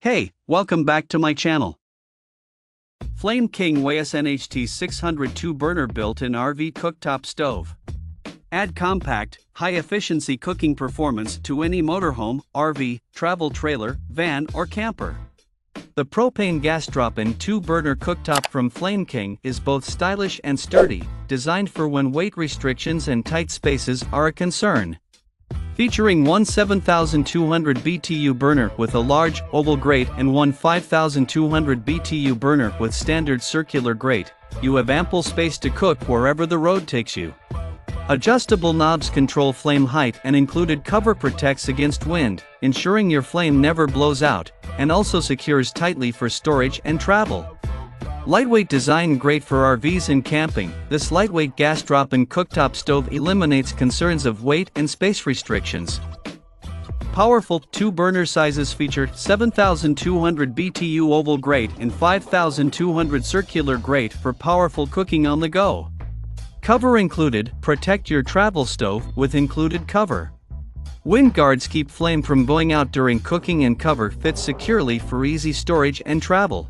Hey, welcome back to my channel. Flame King YS NHT 602 burner built-in RV cooktop stove. Add compact, high-efficiency cooking performance to any motorhome, RV, travel trailer, van or camper. The propane gas drop-in 2-burner cooktop from Flame King is both stylish and sturdy, designed for when weight restrictions and tight spaces are a concern. Featuring one 7200 BTU burner with a large, oval grate and one 5200 BTU burner with standard circular grate, you have ample space to cook wherever the road takes you. Adjustable knobs control flame height and included cover protects against wind, ensuring your flame never blows out, and also secures tightly for storage and travel. Lightweight design great for RVs and camping, this lightweight gas drop-in cooktop stove eliminates concerns of weight and space restrictions. Powerful two-burner sizes feature 7200 BTU oval grate and 5200 circular grate for powerful cooking on the go. Cover included, protect your travel stove with included cover. Wind guards keep flame from going out during cooking and cover fits securely for easy storage and travel.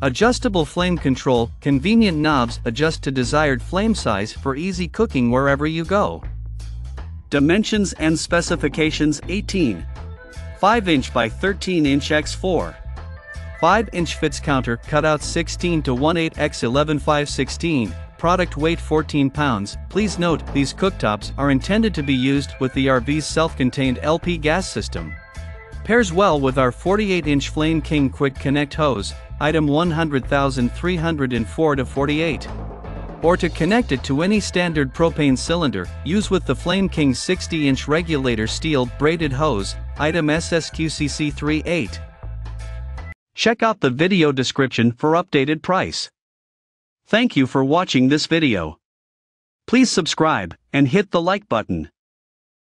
Adjustable flame control, convenient knobs adjust to desired flame size for easy cooking wherever you go. Dimensions and specifications 18. 5 inch by 13 inch x 4. 5 inch fits counter cutout 16 to 18 x 11 5 16. Product weight 14 pounds. Please note these cooktops are intended to be used with the RV's self-contained LP gas system. Pairs well with our 48 inch Flame King Quick Connect hose, item 100,304 to 48. Or to connect it to any standard propane cylinder, use with the Flame King 60-inch regulator steel braided hose, item SSQCC38. Check out the video description for updated price. Thank you for watching this video. Please subscribe and hit the like button.